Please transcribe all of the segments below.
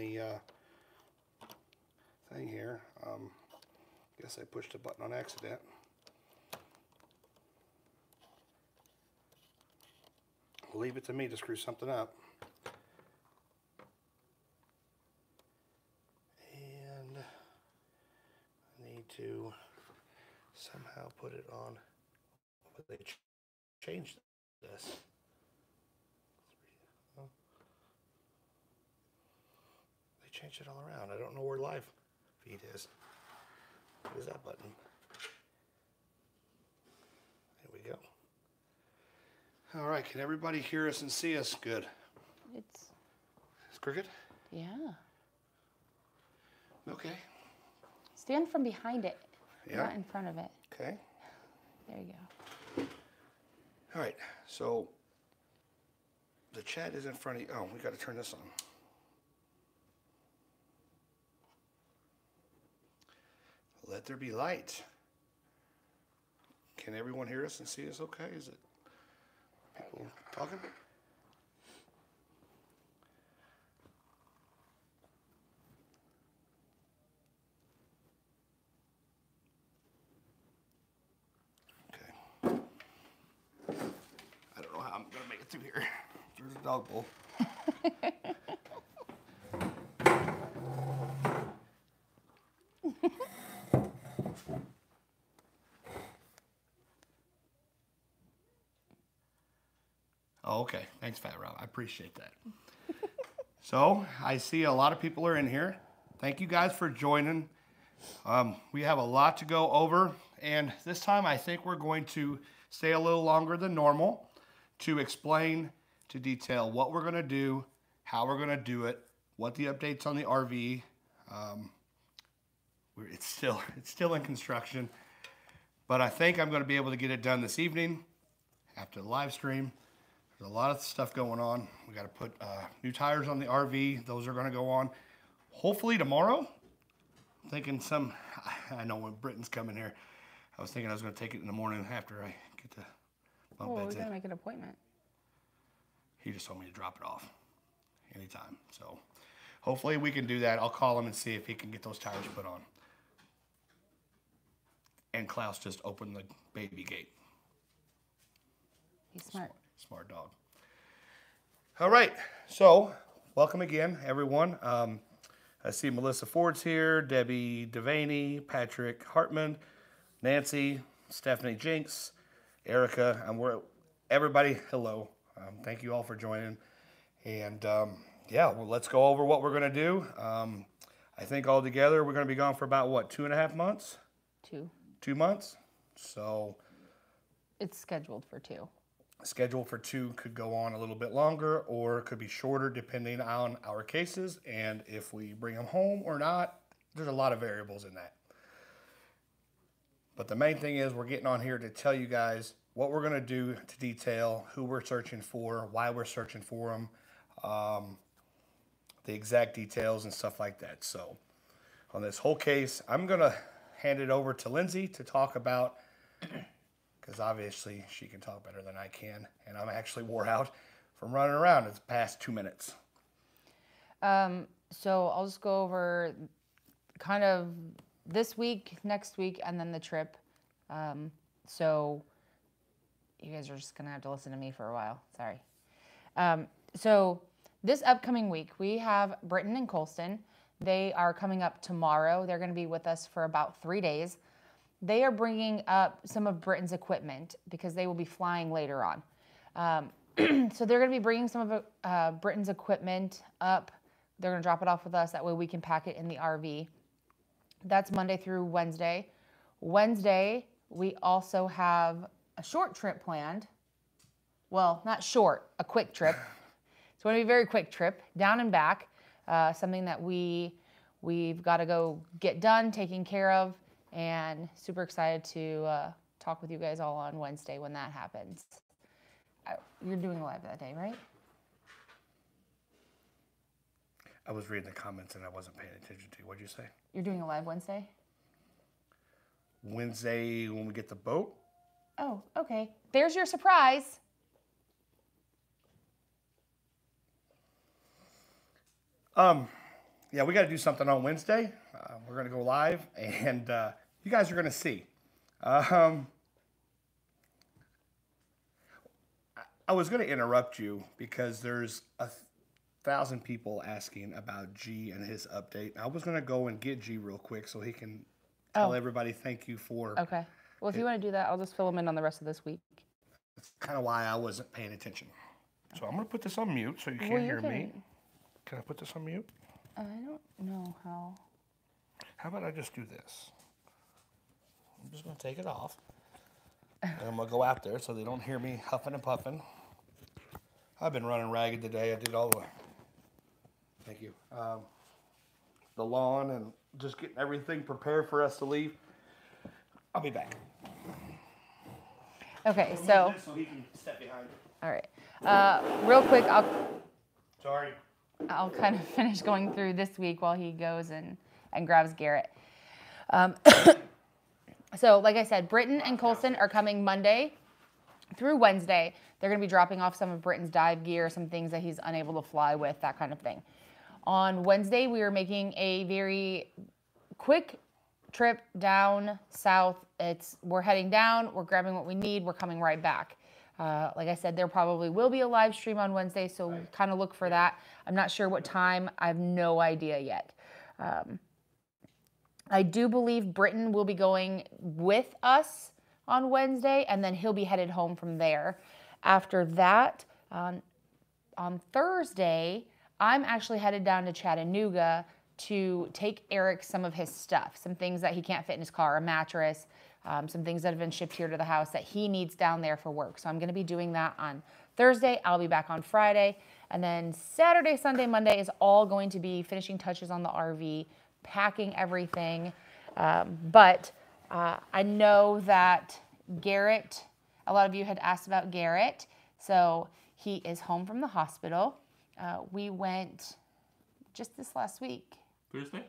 the uh, thing here. Um, guess I pushed a button on accident. Leave it to me to screw something up. And I need to somehow put it on. But they ch- changed this. They changed it all around. I don't know where live feed is. What is that button? There we go. All right, can everybody hear us and see us good? It's Is cricket? yeah. Okay. Stand from behind it, Yeah. not in front of it. Okay. There you go. All right, so the chat is in front of you. Oh, we got to turn this on. Let there be light. Can everyone hear us and see us okay? Is it people talking? Okay. I don't know how I'm gonna make it through here. Through the dog bowl. Oh, okay. Thanks, Fat Rob. I appreciate that. so I see a lot of people are in here. Thank you guys for joining. Um, we have a lot to go over, and this time I think we're going to stay a little longer than normal to explain, to detail what we're going to do, how we're going to do it, what the updates on the RV. Um, it's still it's still in construction, but I think I'm going to be able to get it done this evening after the live stream. There's a lot of stuff going on. We got to put uh, new tires on the RV. Those are going to go on hopefully tomorrow. I'm thinking some. I know when Britton's coming here. I was thinking I was going to take it in the morning after I get the bunk Oh, we beds gotta make an appointment. He just told me to drop it off anytime. So hopefully we can do that. I'll call him and see if he can get those tires put on. And Klaus just opened the baby gate. He's smart. Smart dog. All right. So, welcome again, everyone. Um, I see Melissa Ford's here, Debbie Devaney, Patrick Hartman, Nancy, Stephanie Jinks, Erica. And we're everybody. Hello. Um, thank you all for joining. And um, yeah, well, let's go over what we're gonna do. Um, I think all together we're gonna be gone for about what two and a half months, Two. two months. So It's scheduled for two. Schedule for two could go on a little bit longer or could be shorter depending on our cases and if we bring them home or not. There's a lot of variables in that. But the main thing is we're getting on here to tell you guys what we're going to do to detail who we're searching for, why we're searching for them, um, the exact details and stuff like that. So on this whole case, I'm going to hand it over to Lindsay to talk about because obviously she can talk better than I can, and I'm actually wore out from running around. It's past two minutes. Um, so I'll just go over kind of this week, next week, and then the trip. Um, so you guys are just gonna have to listen to me for a while. Sorry. Um, so this upcoming week, we have Britton and Colston. They are coming up tomorrow. They're going to be with us for about three days. They are bringing up some of Britton's equipment because they will be flying later on. Um, so they're going to be bringing some of uh, Britton's equipment up. They're going to drop it off with us. That way we can pack it in the RV. That's Monday through Wednesday. Wednesday, we also have a short trip planned. Well, not short, a quick trip. It's going to be a very quick trip down and back. Uh, something that we we've got to go get done, taking care of, and super excited to uh, talk with you guys all on Wednesday when that happens. Uh, You're doing a live that day, right? I was reading the comments and I wasn't paying attention to you. What'd you say? You're doing a live Wednesday. Wednesday when we get the boat? Oh, okay. There's your surprise. Um, yeah, we got to do something on Wednesday. Uh, we're gonna go live, and uh, you guys are gonna see. Um, I- I was gonna interrupt you because there's a thousand people asking about G and his update. I was gonna go and get G real quick so he can tell Oh. everybody thank you for. Okay. Well, if you want to do that, I'll just fill them in on the rest of this week. That's kind of why I wasn't paying attention. So I'm gonna put this on mute so you can't Well, you hear me. can- Can I put this on mute? I don't know how. How about I just do this? I'm just gonna take it off. And I'm gonna go out there so they don't hear me huffing and puffing. I've been running ragged today. I did all the, thank you, um, the lawn and just getting everything prepared for us to leave. I'll be back. Okay, so So he can step behind. all right. Uh, real quick, I'll Sorry. I'll kind of finish going through this week while he goes and, and grabs Garrett. Um, so, like I said, Britton and Colson are coming Monday through Wednesday. They're going to be dropping off some of Britton's dive gear, some things that he's unable to fly with, that kind of thing. On Wednesday, we are making a very quick trip down south. It's we're heading down. We're grabbing what we need. We're coming right back. Uh, like I said, there probably will be a live stream on Wednesday, so kind of look for that. I'm not sure what time. I have no idea yet. Um, I do believe Britton will be going with us on Wednesday, and then he'll be headed home from there. After that, on on Thursday, I'm actually headed down to Chattanooga to take Eric some of his stuff, some things that he can't fit in his car, a mattress, um, some things that have been shipped here to the house that he needs down there for work. So I'm going to be doing that on Thursday. I'll be back on Friday. And then Saturday, Sunday, Monday is all going to be finishing touches on the RV, packing everything. Um, but uh, I know that Garrett, a lot of you had asked about Garrett. So he is home from the hospital. Uh, we went just this last week. Thursday?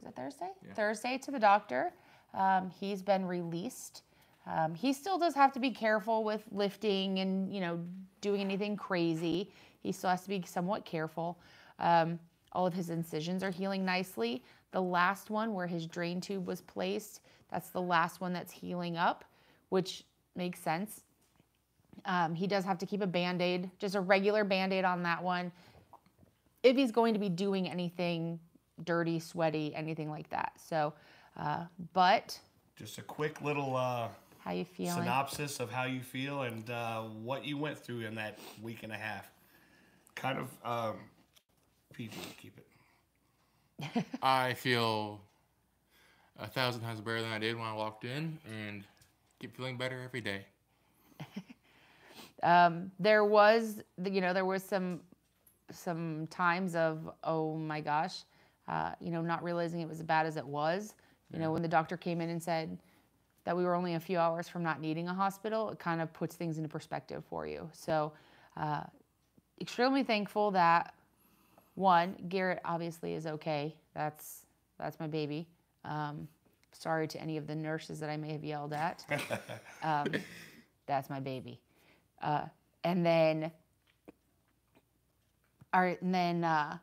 Was it Thursday? Thursday to the doctor. Um, he's been released. Um, he still does have to be careful with lifting and you know doing anything crazy. He still has to be somewhat careful. Um, all of his incisions are healing nicely. The last one where his drain tube was placed, that's the last one that's healing up, which makes sense. Um, he does have to keep a band aid, just a regular band aid on that one. If he's going to be doing anything dirty, sweaty, anything like that. So, uh, but Just a quick little uh, how you feeling? synopsis of how you feel and uh, what you went through in that week and a half. Kind of um, PG, keep it. I feel a thousand times better than I did when I walked in and keep feeling better every day. Um, there was, you know, there was some some times of oh my gosh, uh, you know, not realizing it was as bad as it was. You know, when the doctor came in and said that we were only a few hours from not needing a hospital, it kind of puts things into perspective for you. So, uh, extremely thankful that one Garrett obviously is okay. That's that's my baby. Um, sorry to any of the nurses that I may have yelled at. Um, that's my baby. Uh, and then, all right, and then, uh,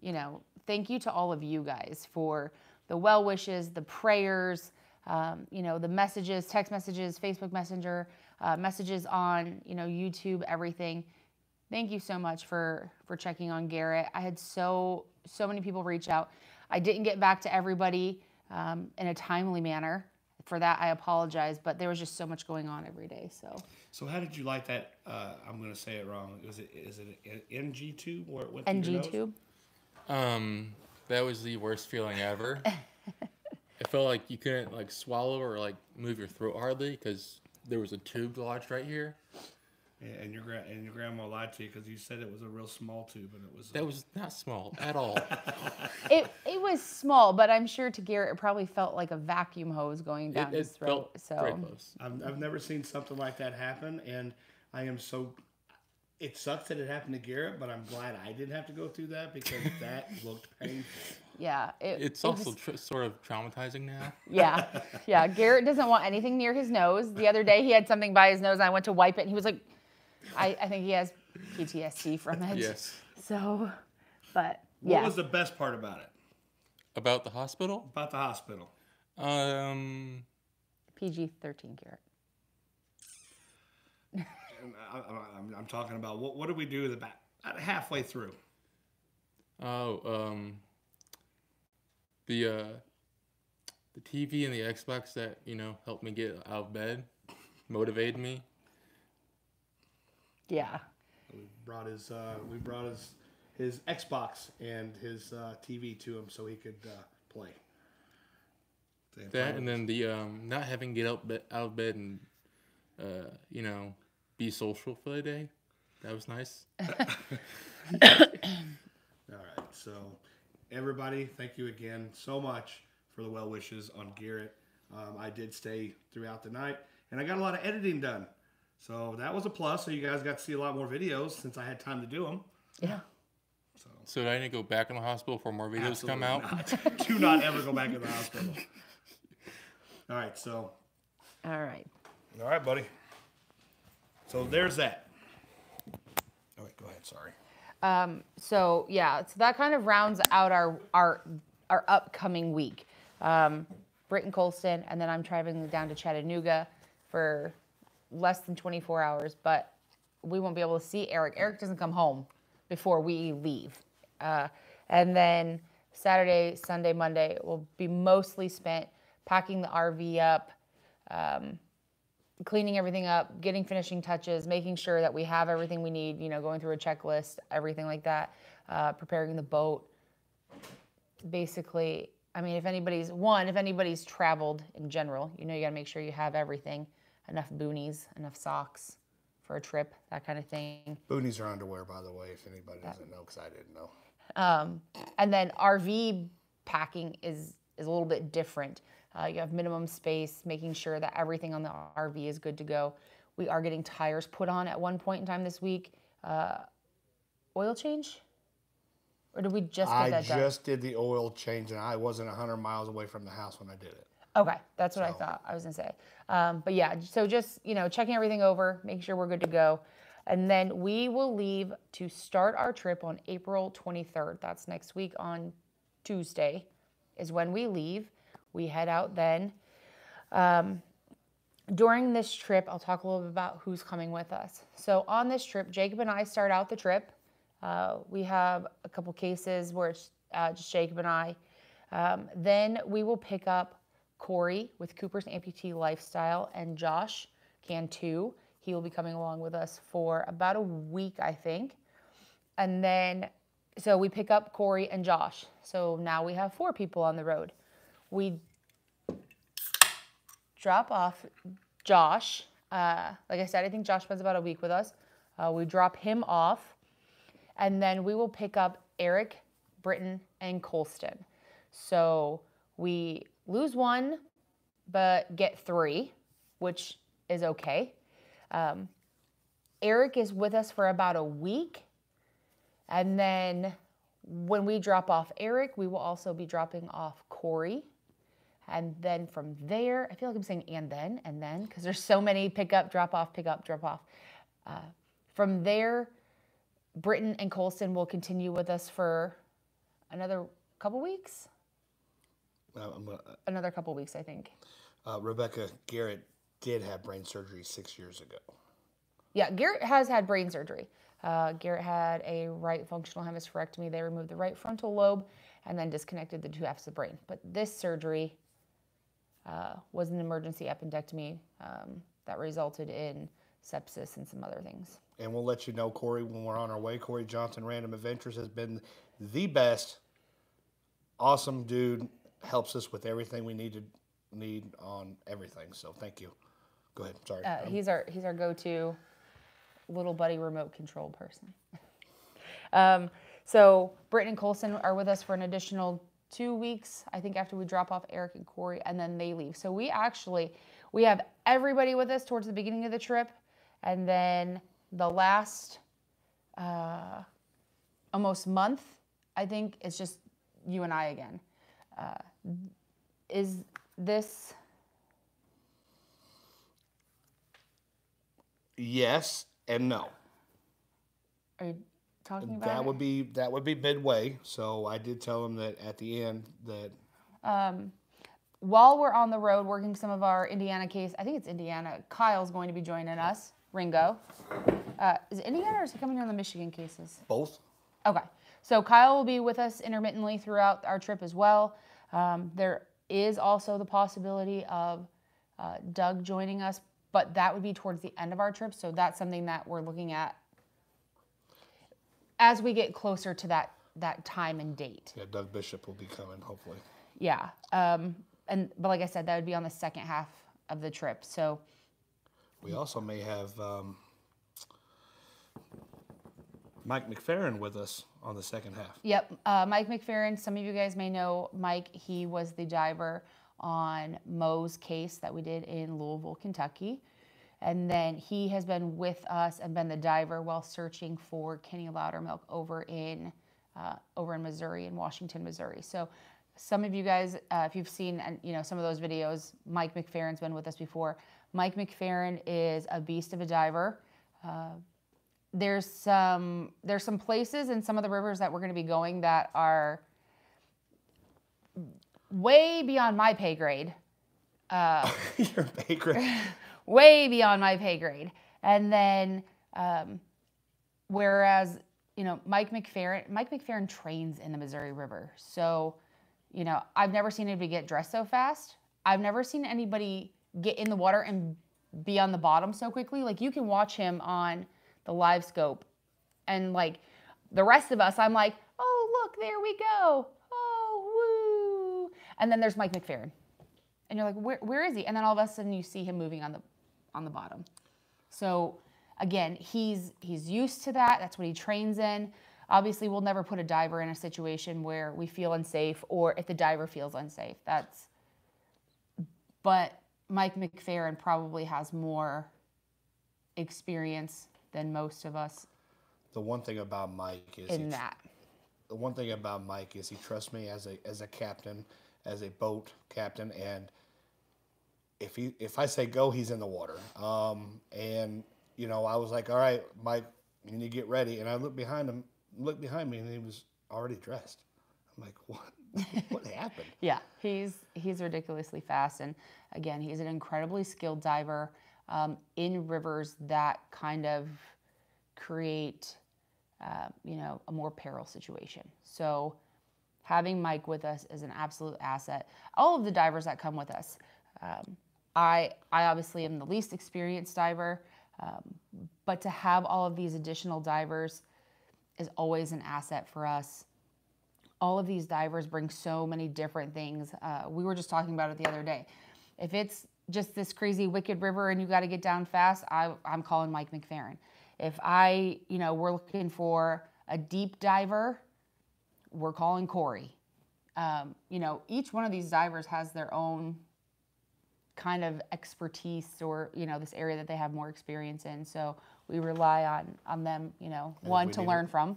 you know, thank you to all of you guys for the well wishes, the prayers, um, you know, the messages, text messages, Facebook Messenger, uh, messages on, you know, YouTube, everything. Thank you so much for for checking on Garrett. I had so so many people reach out. I didn't get back to everybody um, in a timely manner. For that, I apologize, but there was just so much going on every day. So. So how did you like that? Uh, I'm going to say it wrong. Was it is it an NG tube where it went through your NG tube. Um, that was the worst feeling ever. it felt like you couldn't like swallow or like move your throat hardly because there was a tube lodged right here. Yeah, and your gra- and your grandma lied to you because you said it was a real small tube and it was. That was not small at all. It it was small, but I'm sure to Garrett it probably felt like a vacuum hose going down it, it his throat. felt very So close. I've, I've never seen something like that happen, and I am so. It sucks that it happened to Garrett, but I'm glad I didn't have to go through that because that looked painful. yeah, it, It's it also was- tr- sort of traumatizing now. yeah, yeah. Garrett doesn't want anything near his nose. The other day he had something by his nose, and I went to wipe it, and he was like, I, I think he has PTSD from it. yes. So, but What was the best part about it? About the hospital? About the hospital? Um, PG 13, Garrett. I, I, I'm, I'm talking about what, what did we do the back halfway through? oh, um, the uh, the TV and the Xbox that you know helped me get out of bed, motivated me. Yeah. We brought his uh, we brought his his Xbox and his uh, TV to him so he could uh, play. That and then the um, not having to get out, be- out of bed and uh, you know be social for the day. That was nice. All right, so everybody, thank you again so much for the well wishes on Garrett. Um, I did stay throughout the night, and I got a lot of editing done, so that was a plus. So you guys got to see a lot more videos since I had time to do them. Yeah. So do I need to go back in the hospital for more videos to come out? Not. do not ever go back to the hospital. All right, so All right. all right, buddy. So there's that. Oh wait, go ahead. Sorry. Um, so yeah, so that kind of rounds out our our our upcoming week. Um, Britton Colston, and then I'm traveling down to Chattanooga for less than 24 hours, but we won't be able to see Eric. Eric doesn't come home before we leave. Uh, and then Saturday, Sunday, Monday will be mostly spent packing the RV up, um, cleaning everything up, getting finishing touches, making sure that we have everything we need, you know, going through a checklist, everything like that, uh, preparing the boat. Basically, I mean, if anybody's, one, if anybody's traveled in general, you know, you gotta make sure you have everything enough boonies, enough socks for a trip, that kind of thing. Boonies are underwear, by the way, if anybody doesn't know, because I didn't know. Um, and then RV packing is is a little bit different. Uh, you have minimum space, making sure that everything on the RV is good to go. We are getting tires put on at one point in time this week. Uh, oil change, or did we just get I that done? just did the oil change, and I wasn't 100 miles away from the house when I did it. Okay, that's what I thought I was gonna say. Um, but yeah, so just you know, checking everything over, making sure we're good to go, and then we will leave to start our trip on April 23rd. That's next week on Tuesday, is when we leave. We head out then. Um, during this trip, I'll talk a little bit about who's coming with us. So on this trip, Jacob and I start out the trip. Uh, we have a couple cases where it's uh, just Jacob and I. Um, then we will pick up Corey with Cooper's Amputee Lifestyle and Josh Cantu. He will be coming along with us for about a week, I think. And then, so we pick up Corey and Josh. So now we have four people on the road. We drop off Josh. Uh, like I said, I think Josh spends about a week with us. Uh, we drop him off, and then we will pick up Eric, Britton, and Colston. So we lose one, but get three, which is okay. Um, Eric is with us for about a week. And then when we drop off Eric, we will also be dropping off Corey. And then from there, I feel like I'm saying and then, and then, because there's so many pick up, drop off, pick up, drop off. Uh, from there, Britton and Colson will continue with us for another couple weeks. Uh, I'm gonna- Another couple weeks, I think. uh, Rebecca Garrett did have brain surgery six years ago. Yeah, Garrett has had brain surgery. Uh, Garrett had a right functional hemispherectomy. They removed the right frontal lobe and then disconnected the two halves of the brain. But this surgery uh, was an emergency appendectomy um, that resulted in sepsis and some other things. And we'll let you know, Corey, when we're on our way. Corey Johnson, Random Adventures, has been the best, awesome dude. Helps us with everything we need to need on everything. So thank you. Go ahead. Sorry. Uh, he's our he's our go-to little buddy remote control person. um, so Britton and Colson are with us for an additional two weeks. I think after we drop off Eric and Corey, and then they leave. So we actually we have everybody with us towards the beginning of the trip, and then the last uh, almost month, I think it's just you and I again. Uh, is this yes and no. Are you talking about? That it? would be that would be midway. So I did tell him that at the end that Um, while we're on the road working some of our Indiana case, I think it's Indiana. Kyle's going to be joining us. Ringo, uh, is it Indiana or is he coming on the Michigan cases? both. Okay, so Kyle will be with us intermittently throughout our trip as well. Um, there is also the possibility of uh, Doug joining us, but that would be towards the end of our trip. So that's something that we're looking at as we get closer to that that time and date. Yeah, Doug Bishop will be coming hopefully. Yeah. Um, and but like I said, that would be on the second half of the trip. So We also may have um, Mike McFerrin with us on the second half. Yep, uh, Mike McFerrin. Some of you guys may know Mike. He was the diver on Moe's case that we did in Louisville, Kentucky, and then he has been with us and been the diver while searching for Kenny Loudermilk over in uh, over in Missouri, in Washington, Missouri. So. Some of you guys, uh, if you've seen and you know some of those videos, Mike McFerrin's been with us before. Mike McFerrin is a beast of a diver. There's some there's some places in some of the rivers that we're going to be going that are way beyond my pay grade Your baker. way beyond my pay grade. And then um, whereas you know mike mcferrin mike mcferrin trains in the missouri river. So you know i've never seen anybody get dressed so fast. I've never seen anybody get in the water and be on the bottom so quickly. Like you can watch him on the live scope. And like the rest of us i'm like oh look there we go. Oh woo. And then there's mike mcferrin. And you're like where, where is he? And then all of a sudden you see him moving on the on the bottom. So again he's he's used to that. That's what he trains in. Obviously we'll never put a diver in a situation where we feel unsafe or if the diver feels unsafe. That's but mike mcferrin probably has more experience than most of us The one thing about Mike is he in that the one thing about Mike is he trusts me as a as a captain, as a boat captain, and if he if I say go, he's in the water. Um, and you know, I was like, all right, Mike, you need to get ready. And I looked behind him, looked behind me, and he was already dressed. I'm like, what? what happened? Yeah, he's he's ridiculously fast, and again, he's an incredibly skilled diver um, in rivers that kind of create, uh, you know, a more peril situation. So, having Mike with us is an absolute asset. All of the divers that come with us, um, I I obviously am the least experienced diver, um, but to have all of these additional divers is always an asset for us all of these divers bring so many different things. Uh, we were just talking about it the other day. If it's just this crazy wicked river and you got to get down fast, I, I'm calling Mike McFerrin. If I, you know, we're looking for a deep diver, we're calling Corey. Um, you know, each one of these divers has their own kind of expertise or you know this area that they have more experience in. So we rely on on them, you know, if one to learn it- from.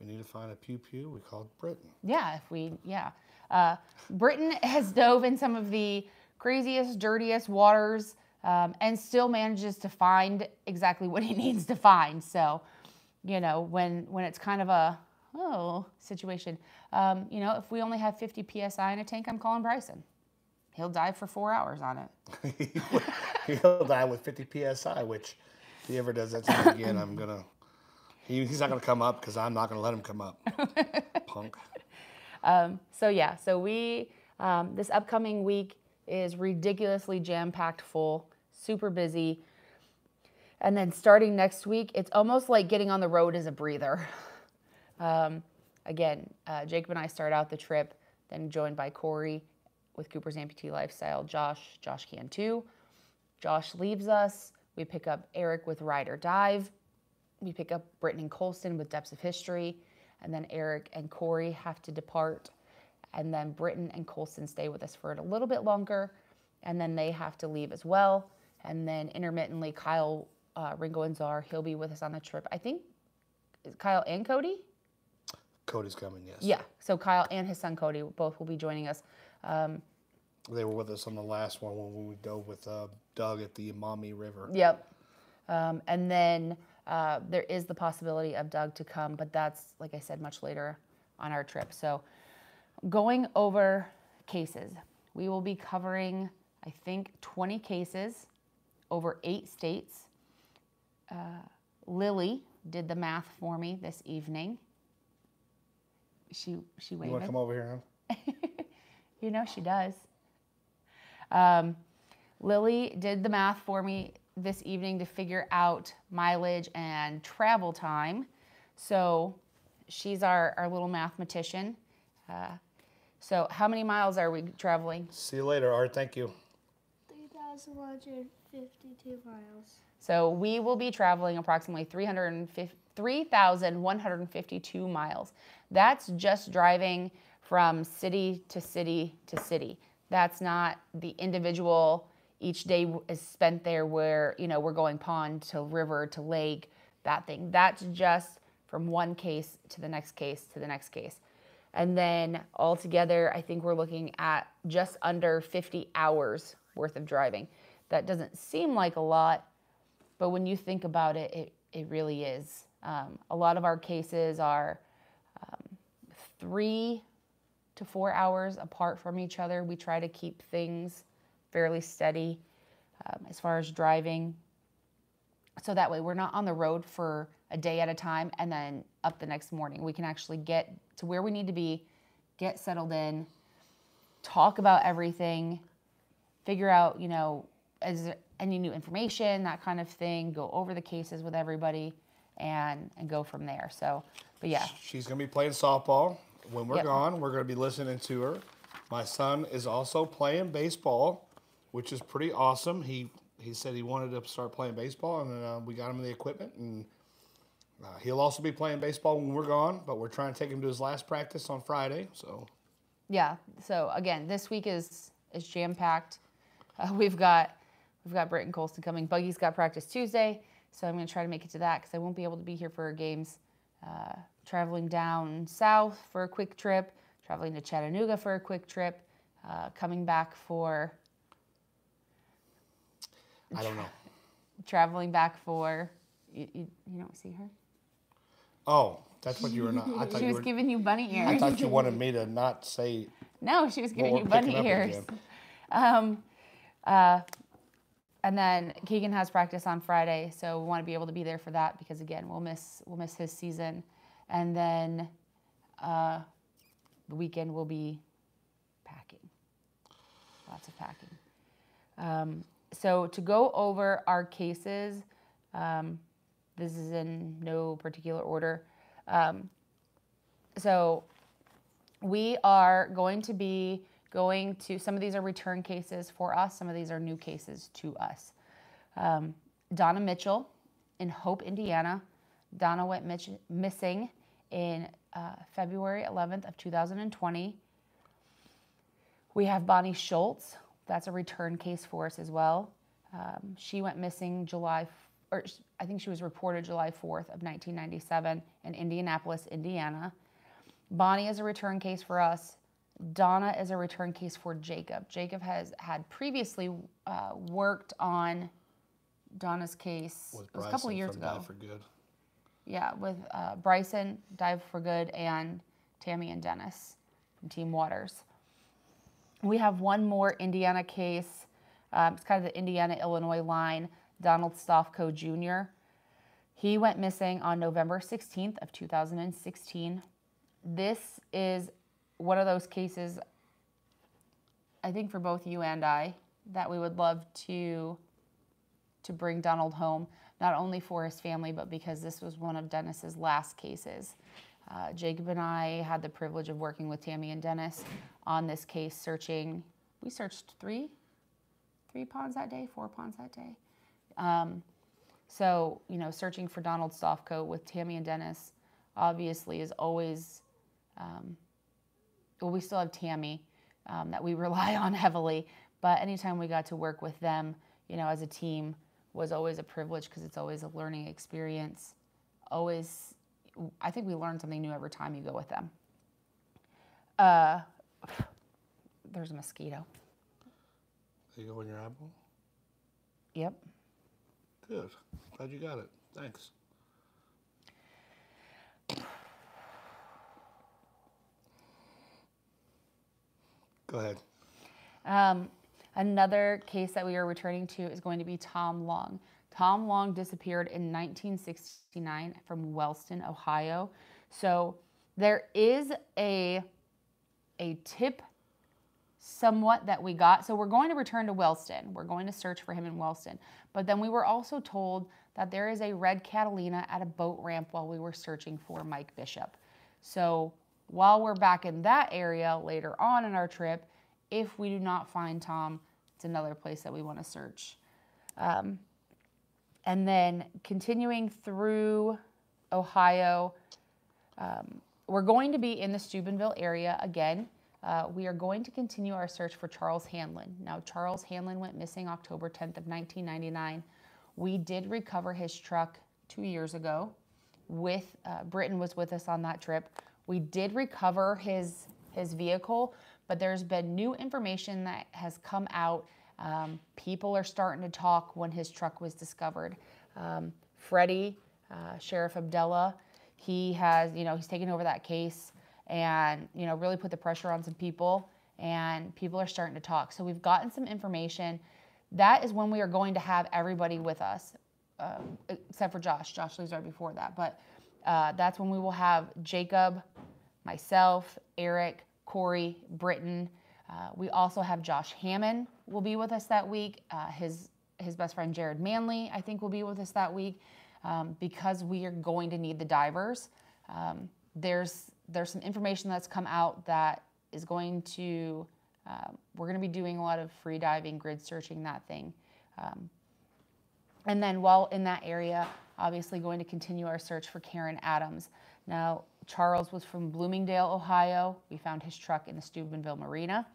We need to find a pew pew. We called Britton. Yeah, if we, yeah. Uh, Britton has dove in some of the craziest, dirtiest waters um, and still manages to find exactly what he needs to find. So, you know, when when it's kind of a oh situation, um, you know, if we only have 50 psi in a tank, I'm calling Bryson. He'll dive for four hours on it. He'll die with 50 psi, which if he ever does that to me again, I'm gonna. He, he's not gonna come up because I'm not gonna let him come up. Punk. So yeah, so we um, this upcoming week is ridiculously jam packed full, super busy, and then starting next week, it's almost like getting on the road as a breather. Um, again, uh, Jacob and I start out the trip, then joined by Corey with Cooper's Amputee Lifestyle, Josh, Josh Cantu. Josh leaves us. We pick up Eric with Ride or Dive. We pick up Britton and Colston with Depths of History. And then Eric and Corey have to depart. And then Britton and Colston stay with us for a little bit longer. And then they have to leave as well. And then intermittently, Kyle, uh, Ringo, and Czar, he'll be with us on the trip. I think is Kyle and Cody? Cody's coming. Yes. Yeah. So Kyle and his son Cody both will be joining us. They were with us on the last one when we dove with uh, Doug at the Amami River. Yep. Um, and then Uh, there is the possibility of Doug to come, but that's, like I said, much later on our trip. So, going over cases, we will be covering, I think, 20 cases over eight states. Uh, Lily did the math for me this evening. She she You want to come over here, huh? You know she does. Um, Lily did the math for me this evening to figure out mileage and travel time. So she's our, our little mathematician. Uh, so, how many miles are we traveling? See you later, Art. Thank you. 3,152 miles. So, we will be traveling approximately 350 3,152 miles. That's just driving from city to city to city. That's not the individual, each day is spent there where, you know, we're going pond to river to lake, that thing. That's just from one case to the next case to the next case. And then altogether, I think we're looking at just under 50 hours worth of driving. That doesn't seem like a lot, but when you think about it, it, it really is. Um, a lot of our cases are um, three to four hours apart from each other. We try to keep things fairly steady um, as far as driving. So that way we're not on the road for a day at a time and then up the next morning. We can actually get to where we need to be, get settled in, talk about everything, figure out, you know, is there any new information, that kind of thing, go over the cases with everybody and and go from there. So, but yeah, She's going to be playing softball. When we're Yep. gone, we're going to be listening to her. My son is also playing baseball, which is pretty awesome. He he said he wanted to start playing baseball, and uh, we got him the equipment. And uh, he'll also be playing baseball when we're gone. But we're trying to take him to his last practice on Friday. So yeah. So again, this week is is jam packed. Uh, we've got we've got Britton Colston coming. Buggy's got practice Tuesday, so I'm going to try to make it to that because I won't be able to be here for our games. Uh, traveling down south for a quick trip, traveling to Chattanooga for a quick trip, uh, coming back for I don't know. traveling back for you, you, you don't see her. Oh, that's what you were not. I thought She you was were. giving you bunny ears. I thought you wanted me to not say. No, she was giving you bunny ears. Um, uh, and then Keegan has practice on Friday, so we want to be able to be there for that because again, we'll miss we'll miss his season, and then uh, the weekend will be packing, lots of packing. Um, so to go over our cases, um, this is in no particular order. Um, so we are going to be going to some of these are return cases for us some of these are new cases to us. Um, donna mitchell in hope indiana. Donna went missing in uh, february 11th of 2020 we have bonnie schultz that's a return case for us as well um, she went missing july or i think she was reported july 4th of 1997 in indianapolis indiana Bonnie is a return case for us. Donna is a return case for Jacob. Jacob has had previously uh, worked on Donna's case. It was a couple of years ago. Dive for Good. Yeah, with uh, Bryson, Dive for Good, and Tammy and Dennis from Team Waters. We have one more Indiana case. Um, it's kind of the Indiana Illinois line. Donald Stoffco Jr. He went missing on November 16th of 2016. This is one of those cases. I think for both you and I that we would love to to bring Donald home, not only for his family, but because this was one of Dennis's last cases. Uh, Jacob and I had the privilege of working with Tammy and Dennis on this case, searching. We searched three, three ponds that day, four ponds that day. Um, so you know, searching for Donald Stoffco with Tammy and Dennis, obviously, is always. Um, well, we still have Tammy um, that we rely on heavily, but anytime we got to work with them, you know, as a team, was always a privilege because it's always a learning experience. Always, I think we learn something new every time you go with them. Uh, there's a mosquito. Are you go in your apple? Yep. Good. Glad you got it. Thanks. Go ahead. Um, another case that we are returning to is going to be Tom Long. Tom Long disappeared in 1969 from Wellston, Ohio. So there is a a tip somewhat that we got. So we're going to return to Wellston. We're going to search for him in Wellston. But then we were also told that there is a red Catalina at a boat ramp while we were searching for Mike Bishop. So while we're back in that area later on in our trip, if we do not find Tom, it's another place that we want to search. Um, and then continuing through Ohio, um, we're going to be in the Steubenville area again. Uh, we are going to continue our search for Charles Hanlon. Now, Charles Hanlon went missing October 10th of 1999. We did recover his truck two years ago. With uh, Britton was with us on that trip. We did recover his his vehicle, but there's been new information that has come out. Um, people are starting to talk when his truck was discovered. Um, Freddie, uh, Sheriff Abdalla, he has, you know, he's taken over that case and, you know, really put the pressure on some people and people are starting to talk. So we've gotten some information. That is when we are going to have everybody with us, um, except for Josh. Josh leaves right before that. But uh, that's when we will have Jacob, myself, Eric, Corey, Britton. Uh, we also have Josh Hammond will be with us that week. Uh, his his best friend Jared Manley, I think, will be with us that week um, because we are going to need the divers. Um, there's there's some information that's come out that is going to um, we're going to be doing a lot of free diving, grid searching, that thing. Um, and then while in that area, obviously going to continue our search for Karen Adams. Now, Charles was from Bloomingdale, Ohio. We found his truck in the Steubenville Marina.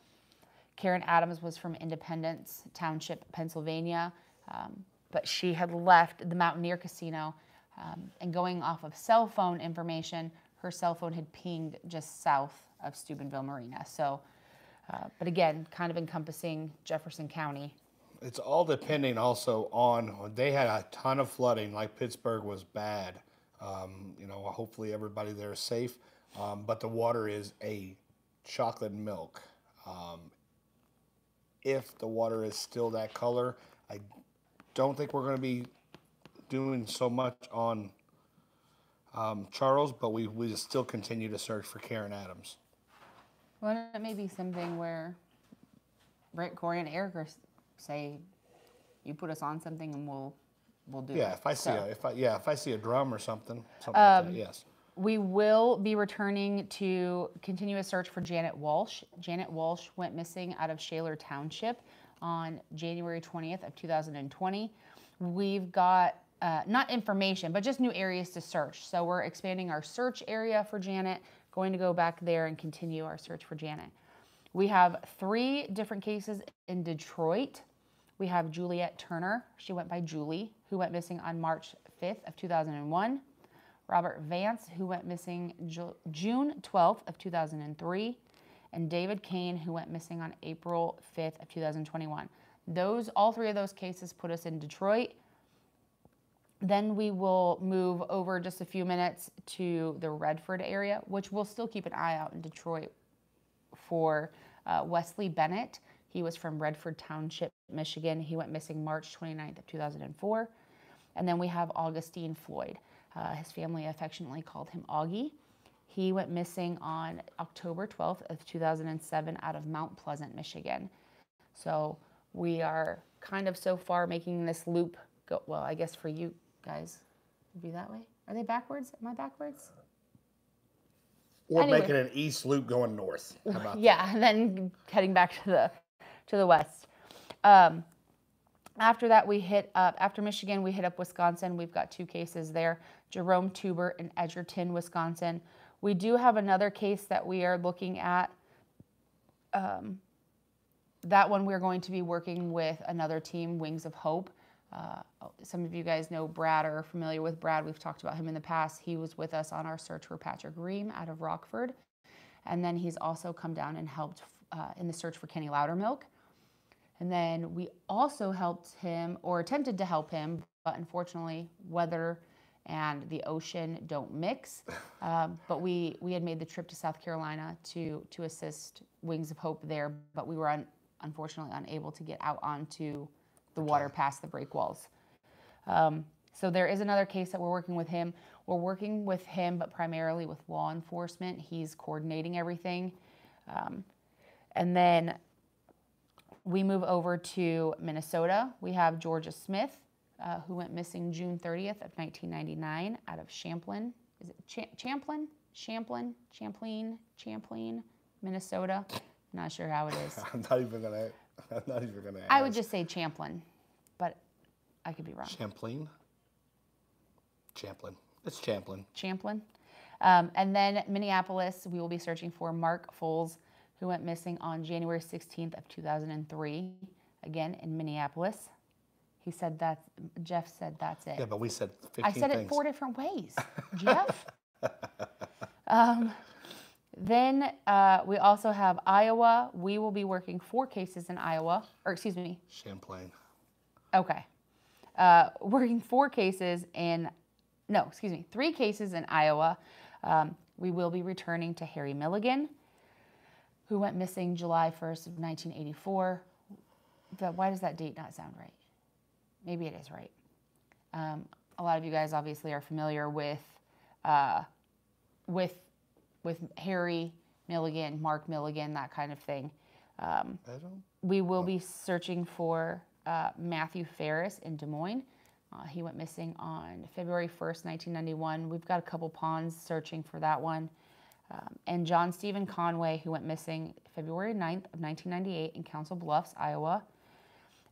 Karen Adams was from Independence Township, Pennsylvania, um, but she had left the Mountaineer Casino um, and going off of cell phone information, her cell phone had pinged just south of Steubenville Marina. So, uh, but again, kind of encompassing Jefferson County. It's all depending also on they had a ton of flooding, like Pittsburgh was bad. Um, you know, hopefully everybody there is safe, um, but the water is a chocolate milk. Um, if the water is still that color, I don't think we're going to be doing so much on um, Charles, but we we still continue to search for Karen Adams. Well, it may be something where Brett, Corey, and Eric are say, "You put us on something, and we'll we'll do Yeah, it." if I see So- a, if I yeah if I see a drum or something, something like Um, that, yes. We will be returning to continue a search for Janet Walsh. Janet Walsh went missing out of Shaler Township on January 20th of 2020. We've got uh, not information, but just new areas to search. So we're expanding our search area for Janet, going to go back there and continue our search for Janet. We have three different cases in Detroit. We have Juliet Turner. She went by Julie, who went missing on March 5th of 2001. Robert Vance, who went missing Ju- June 12th of 2003, and David Cain, who went missing on April 5th of 2021. Those, all three of those cases put us in Detroit. Then we will move over just a few minutes to the Redford area, which we'll still keep an eye out in Detroit for uh, Wesley Bennett. He was from Redford Township, Michigan. He went missing March 29th of 2004. And then we have Augustine Floyd. Uh, his family affectionately called him Augie. He went missing on October 12th of 2007 out of Mount Pleasant, Michigan. So we are kind of so far making this loop go. Well, I guess for you guys, it'd be that way. Are they backwards? Am I backwards? Or anyway. making an east loop going north. How about yeah, and then heading back to the to the west. Um, after that, we hit up after Michigan. We hit up Wisconsin. We've got two cases there: Jerome Teubert in Edgerton, Wisconsin. We do have another case that we are looking at. Um, that one we're going to be working with another team, Wings of Hope. Uh, some of you guys know Brad or are familiar with Brad. We've talked about him in the past. He was with us on our search for Patrick Ream out of Rockford. And then he's also come down and helped uh, in the search for Kenny Loudermilk. And then we also helped him or attempted to help him, but unfortunately, weather and the ocean don't mix. Um, but we, we had made the trip to South Carolina to, to assist Wings of Hope there, but we were un- unfortunately unable to get out onto the water past the break walls. Um, so there is another case that we're working with him. We're working with him, but primarily with law enforcement. He's coordinating everything. Um, and then we move over to Minnesota. We have Georgia Smith, uh, who went missing June 30th of 1999 out of Champlain. Is it Cha- Champlain? Champlain? Champlain? Champlain? Minnesota? Not sure how it is. I'm not even gonna. I'm not even gonna. I would just say Champlain, but I could be wrong. Champlain. Champlain. It's Champlain. Champlain. Um, and then Minneapolis, we will be searching for Mark Folz, who went missing on January 16th of 2003, again in Minneapolis. He said that, Jeff said that's it. Yeah, but we said 15 I said things. it four different ways, Jeff. um, then uh, we also have Iowa. We will be working four cases in Iowa, or excuse me, Champlain. Okay. Uh, working four cases in, no, excuse me, three cases in Iowa. Um, we will be returning to Harry Milligan, who went missing July 1st of 1984. But why does that date not sound right? Maybe it is right. Um, a lot of you guys obviously are familiar with, uh, with, with Harry Milligan, Mark Milligan, that kind of thing. Um, we will be searching for uh, Matthew Ferris in Des Moines. Uh, he went missing on February 1st, 1991. We've got a couple ponds searching for that one. Um, and John Stephen Conway, who went missing February 9th of 1998 in Council Bluffs, Iowa.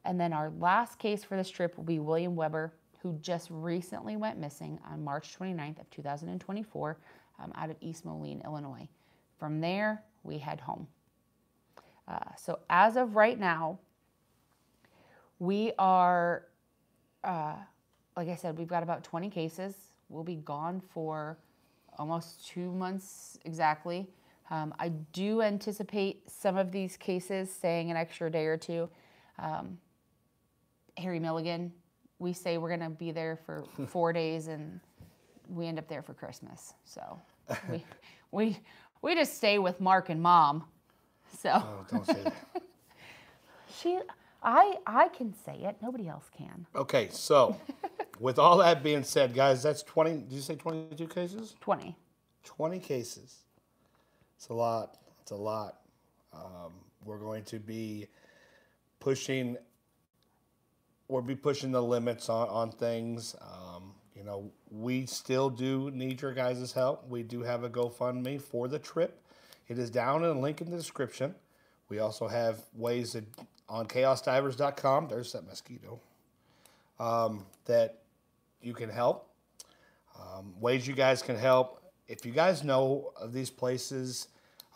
And then our last case for this trip will be William Weber, who just recently went missing on March 29th of 2024 um, out of East Moline, Illinois. From there, we head home. Uh, so as of right now, we are, uh, like I said, we've got about 20 cases. We'll be gone for almost two months exactly. Um, I do anticipate some of these cases staying an extra day or two. Um, Harry Milligan, we say we're going to be there for four days and we end up there for Christmas. So we, we, we just stay with Mark and mom. So. Oh, don't say that. She, I, I can say it. Nobody else can. Okay, so with all that being said, guys, that's 20. Did you say 22 cases? Twenty. 20 cases. It's a lot. It's a lot. Um, we're going to be pushing. We'll be pushing the limits on, on things. Um, you know, we still do need your guys' help. We do have a GoFundMe for the trip. It is down in the link in the description. We also have ways that on chaosdivers.com. There's that mosquito. Um, that you can help. Um, ways you guys can help. If you guys know of these places,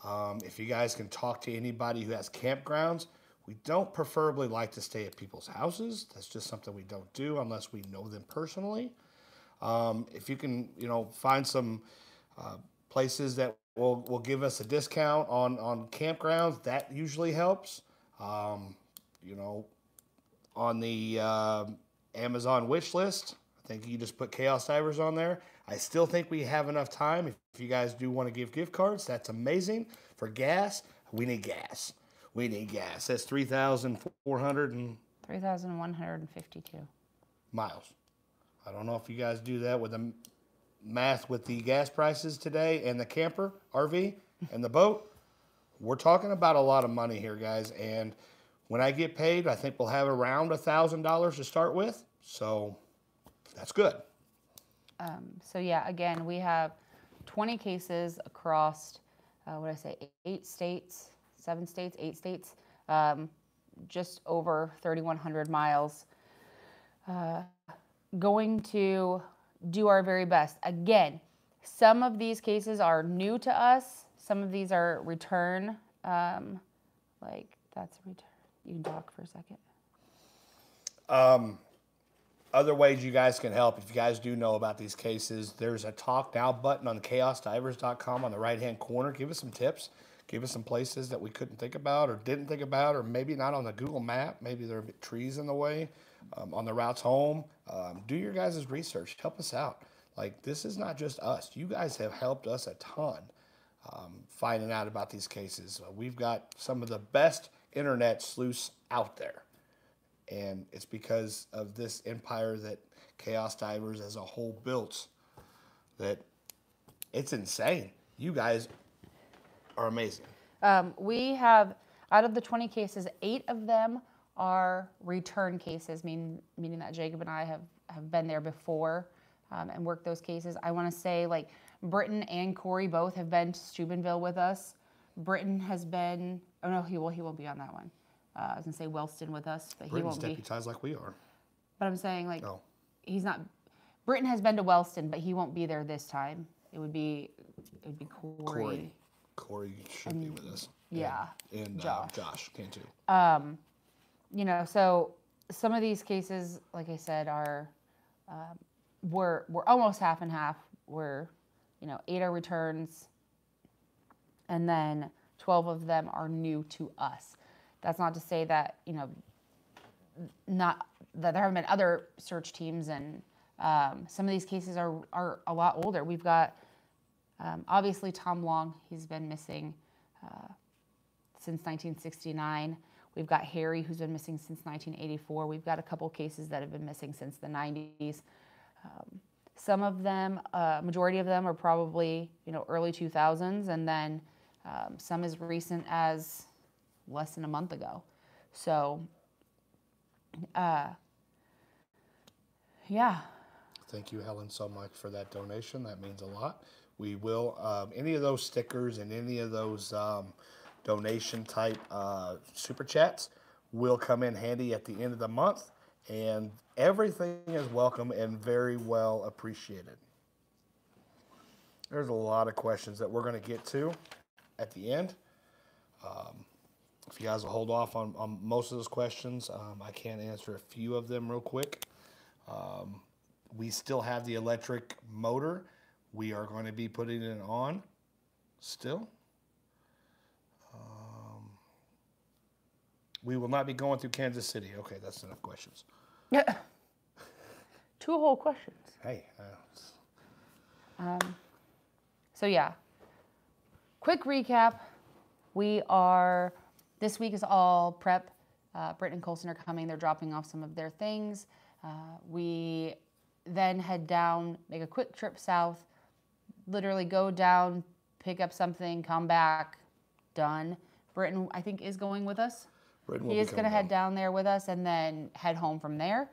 um, if you guys can talk to anybody who has campgrounds, we don't preferably like to stay at people's houses. That's just something we don't do unless we know them personally. Um, if you can, you know, find some uh, places that will, will give us a discount on, on campgrounds, that usually helps. Um, you know, on the uh, Amazon wish list, I think you just put Chaos Divers on there. I still think we have enough time. If, if you guys do want to give gift cards, that's amazing. For gas, we need gas. We need gas. That's 3,400 and 3,152. miles. I don't know if you guys do that with the math with the gas prices today and the camper, RV, and the boat. We're talking about a lot of money here, guys. And when I get paid, I think we'll have around a thousand dollars to start with. So that's good. Um, so yeah, again, we have 20 cases across, uh, what did I say, eight states, seven states, eight states, um, just over 3,100 miles. Uh, going to do our very best. Again, some of these cases are new to us. Some of these are return. Um, like that's a return. You can talk for a second. Other ways you guys can help, if you guys do know about these cases, there's a talk now button on chaosdivers.com on the right hand corner. Give us some tips. Give us some places that we couldn't think about or didn't think about, or maybe not on the Google map. Maybe there are trees in the way um, on the routes home. Um, do your guys' research. Help us out. Like, this is not just us. You guys have helped us a ton. Um, finding out about these cases. Uh, we've got some of the best internet sleuths out there, and it's because of this empire that Chaos Divers as a whole built. That it's insane. You guys are amazing. Um, we have, out of the 20 cases, eight of them are return cases, mean, meaning that Jacob and I have, have been there before um, and worked those cases. I want to say, like, Britton and Corey both have been to Steubenville with us. Britton has been, oh no, he will, he won't be on that one. Uh, I was going to say Wellston with us, but he won't be. deputized like we are. But I'm saying, like, Oh. he's not, Britton has been to Wellston, but he won't be there this time. It would be, it would be Corey. Corey. Corey should be with us. Yeah, And, uh, Josh. Josh can too. you know, so some of these cases, like I said, are um, we're we're almost half and half. We're you know eight are returns, and then twelve of them are new to us. That's not to say that you know not that there haven't been other search teams, and um, some of these cases are are a lot older. We've got um, obviously Tom Long. He's been missing since 1969. We've got Harry, who's been missing since 1984. We've got a couple cases that have been missing since the 90s. Um, some of them, uh, majority of them, are probably you know early 2000s, and then um, some as recent as less than a month ago. So, uh, yeah, Thank you, Helen, so much for that donation. That means a lot. We will, um, any of those stickers and any of those um, donation type uh, super chats will come in handy at the end of the month. And everything is welcome and very well appreciated. There's a lot of questions that we're going to get to at the end. Um, if you guys will hold off on, on most of those questions, um, I can answer a few of them real quick. We still have the electric motor. We are going to be putting it on still. Um, we will not be going through Kansas City. Okay, that's enough questions. two whole questions. Hey, uh, So yeah, quick recap. We are this week is all prep. Uh, Britt and Colson are coming. They're dropping off some of their things. Uh, we then head down, make a quick trip south. Literally go down, pick up something, come back, done. Britton, I think, is going with us. Will He is going to head down. there with us and then head home from there.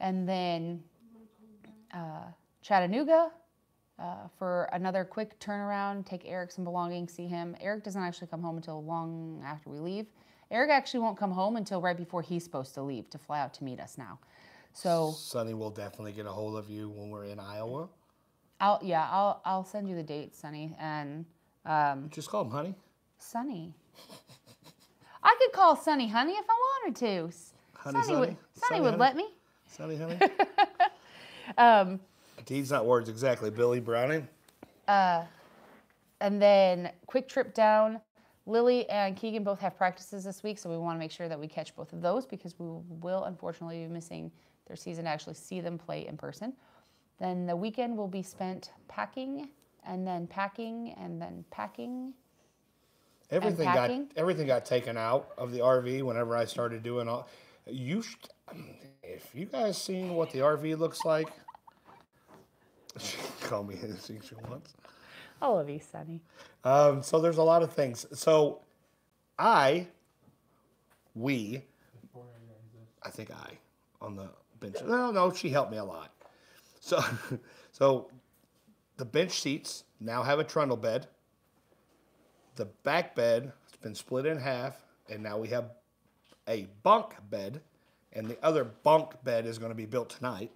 And then uh, Chattanooga uh, for another quick turnaround, take Eric some belongings, see him. Eric doesn't actually come home until long after we leave. Eric actually won't come home until right before he's supposed to leave to fly out to meet us now. So Sonny will definitely get a hold of you when we're in Iowa. I'll yeah I'll I'll send you the dates, Sonny and um, Just call him honey. Sonny. I could call Sunny Honey if I wanted to. Honey, Sonny would Sonny? Sonny Sonny, would honey? let me. Sunny honey. um, Deeds, not words exactly. Billy Browning. And then quick trip down. Lily and Keegan both have practices this week, so we want to make sure that we catch both of those because we will unfortunately be missing their season to actually see them play in person. Then the weekend will be spent packing and then packing and then packing. Everything got everything got taken out of the RV whenever I started doing all. You, sh- if you guys seen what the RV looks like, she can call me anything she wants. I love you, Sonny. Um, so there's a lot of things. So I, we, I think I on the bench. No, no, she helped me a lot. So, so the bench seats now have a trundle bed. The back bed has been split in half, and now we have a bunk bed, and the other bunk bed is going to be built tonight.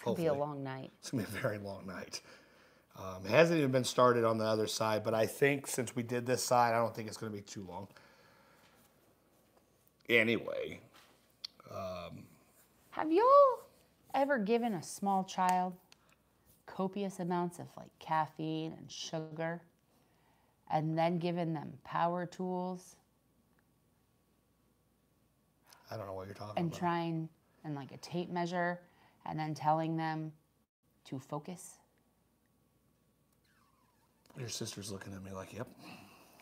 It'll be a long night. It's gonna be a very long night. Um, it hasn't even been started on the other side, but I think since we did this side, I don't think it's gonna be too long. Anyway, Have y'all ever given a small child copious amounts of like caffeine and sugar and then given them power tools I don't know what you're talking and about. And trying and like a tape measure and then telling them to focus? Your sister's looking at me like, yep.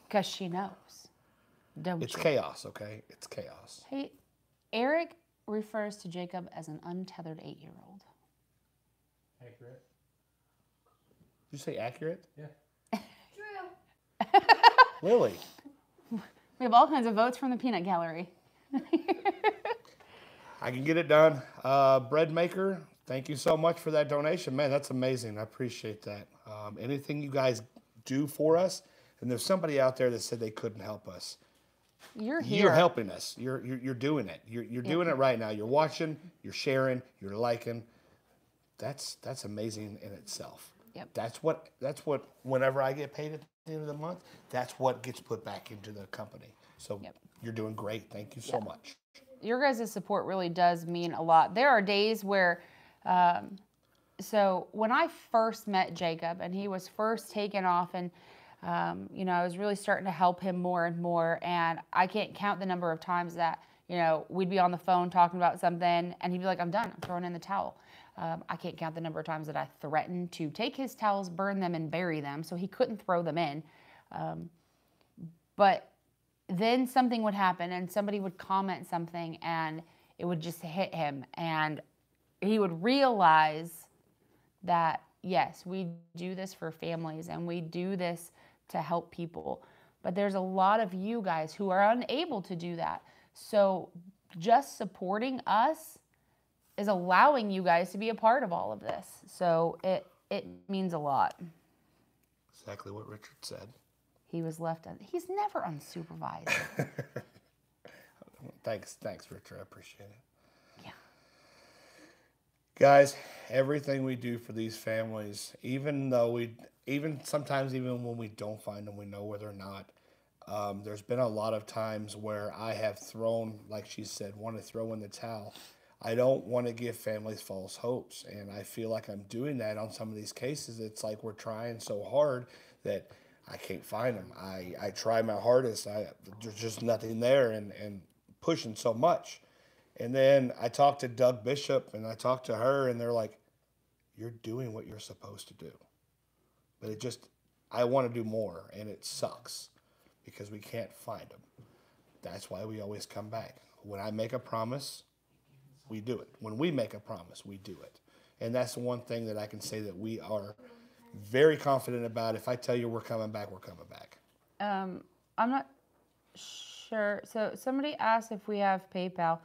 Because she knows. Don't It's you? chaos, okay? It's chaos. Hey, Eric refers to Jacob as an untethered eight year old. Accurate. Did you say accurate? Yeah. Really? We have all kinds of votes from the peanut gallery. I can get it done. Uh, bread maker, thank you so much for that donation. Man, that's amazing. I appreciate that. Um, anything you guys do for us, and there's somebody out there that said they couldn't help us. You're here. You're helping us. You're, you're, you're doing it. You're, you're doing it right now. You're watching, you're sharing, you're liking. That's, that's amazing in itself. Yep. That's what, that's what, whenever I get paid at end of the month, that's what gets put back into the company. So Yep. you're doing great. Thank you so much. your guys' support really does mean a lot. There are days where, um, so when I first met Jacob and he was first taken off, and um, you know, I was really starting to help him more and more, and I can't count the number of times that you know we'd be on the phone talking about something, and he'd be like, "I'm done. I'm throwing in the towel." Um, I can't count the number of times that I threatened to take his towels, burn them, and bury them, so he couldn't throw them in. Um, but then something would happen and somebody would comment something and it would just hit him and he would realize that yes we do this for families and we do this to help people but there's a lot of you guys who are unable to do that so just supporting us is allowing you guys to be a part of all of this so it it means a lot Exactly what Richard said. he was left un- he's never unsupervised Thanks, thanks, Richard. I appreciate it. yeah Guys, everything we do for these families, even though we, even sometimes even when we don't find them, we know where they're not. Um, there's been a lot of times where I have thrown, like she said, want to throw in the towel. I don't want to give families false hopes, and I feel like I'm doing that on some of these cases. It's like we're trying so hard that I can't find them. I, I try my hardest. I there's just nothing there, and and pushing so much. And then I talked to Doug Bishop and I talked to her, and they're like, You're doing what you're supposed to do. But it just, I want to do more, and it sucks because we can't find them. That's why we always come back. When I make a promise, we do it. When we make a promise, we do it. And that's one thing that I can say that we are very confident about. If I tell you we're coming back, we're coming back. Um, I'm not sure. So somebody asked if we have PayPal.